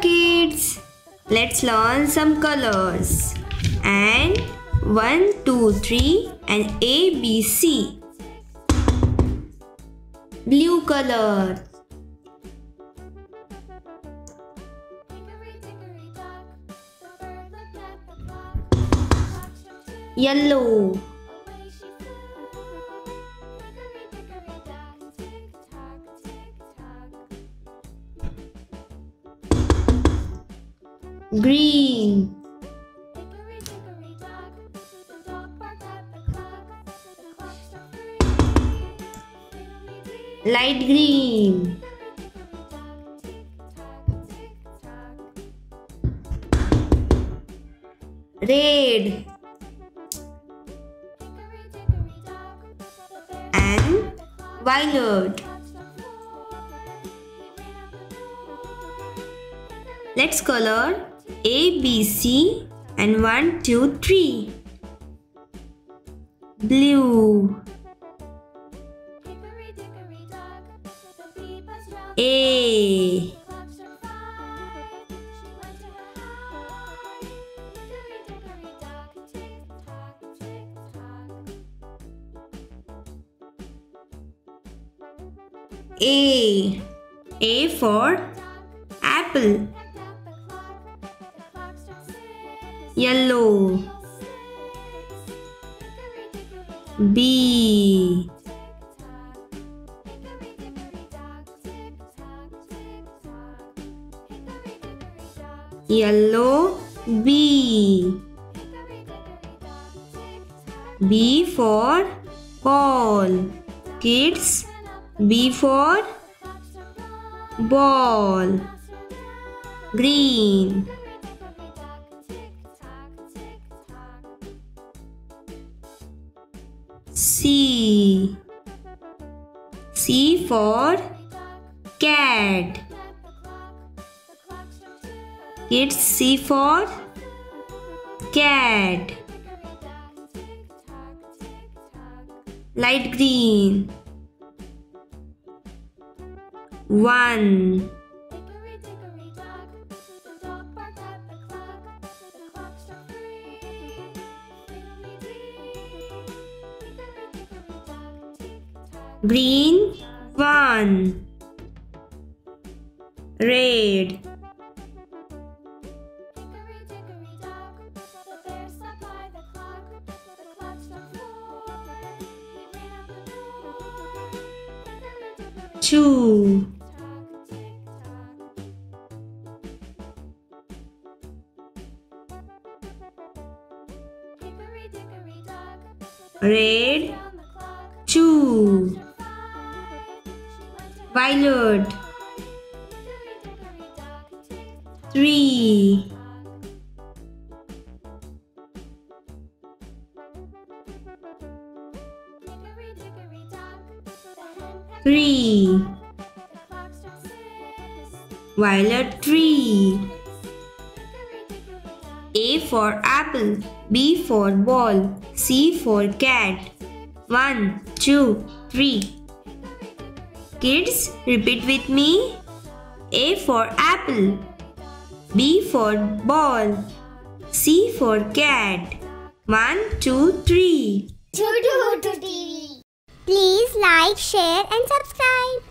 kids, let's learn some colors. And 1, 2, 3 and A, B, C. Blue color. Yellow. Green. Light green. Red. And violet. Let's color A, B, C and 1, 2, 3. Blue. A. A. A for apple. Yellow. B. Yellow B. B for ball. Kids, B for ball. Green. C. C for cat. It's C for cat. Light green. One. Green. One. Red. Two. Red. Two. Violet. Three. Three. Violet tree. A for apple, B for ball, C for cat. One, two, three. Kids, repeat with me. A for apple, B for ball, C for cat. One, two, three. Tutu TV. Please like, share and subscribe.